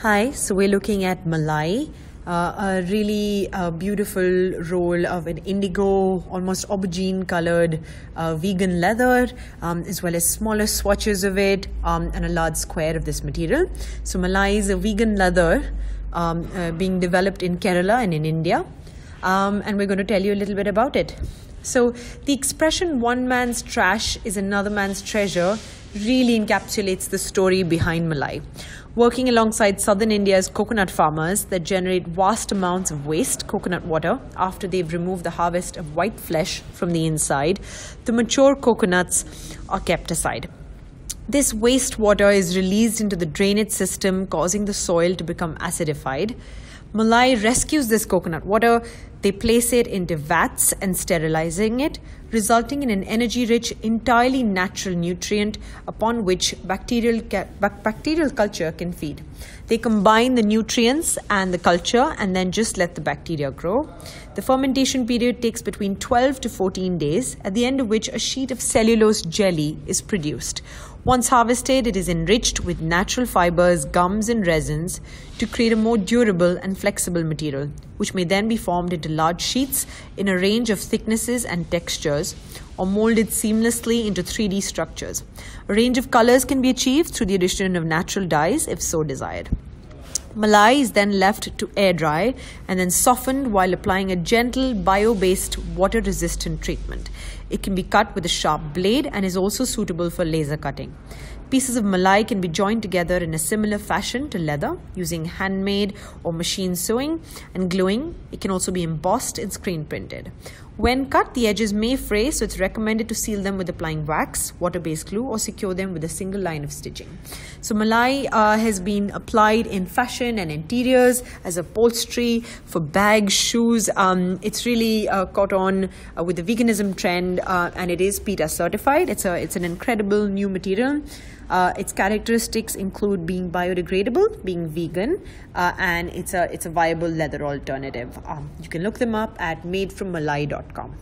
Hi, so we're looking at Malai, uh, a really uh, beautiful roll of an indigo, almost aubergine colored uh, vegan leather, um, as well as smaller swatches of it um, and a large square of this material. So, Malai is a vegan leather um, uh, being developed in Kerala and in India, um, and we're going to tell you a little bit about it. So, the expression one man's trash is another man's treasure really encapsulates the story behind Malai. Working alongside southern India's coconut farmers that generate vast amounts of waste coconut water after they've removed the harvest of white flesh from the inside, the mature coconuts are kept aside. This wastewater is released into the drainage system, causing the soil to become acidified. Malai rescues this coconut water. They place it into vats and sterilizing it, resulting in an energy rich, entirely natural nutrient upon which bacterial, bacterial culture can feed. They combine the nutrients and the culture and then just let the bacteria grow. The fermentation period takes between 12 to 14 days, at the end of which a sheet of cellulose jelly is produced. Once harvested, it is enriched with natural fibers, gums, and resins to create a more durable and flexible material, which may then be formed into large sheets in a range of thicknesses and textures or molded seamlessly into 3D structures. A range of colors can be achieved through the addition of natural dyes if so desired. Malai is then left to air dry and then softened while applying a gentle bio based water resistant treatment. It can be cut with a sharp blade and is also suitable for laser cutting. Pieces of malai can be joined together in a similar fashion to leather using handmade or machine sewing and gluing. It can also be embossed and screen printed. When cut, the edges may fray, so it's recommended to seal them with applying wax, water based glue, or secure them with a single line of stitching. So, malai uh, has been applied in fashion and interiors as upholstery for bags, shoes. Um, it's really uh, caught on uh, with the veganism trend, uh, and it is PETA certified. It's, a, it's an incredible new material. Uh, its characteristics include being biodegradable, being vegan, uh, and it's a it's a viable leather alternative. Um, you can look them up at madefrommalai.com.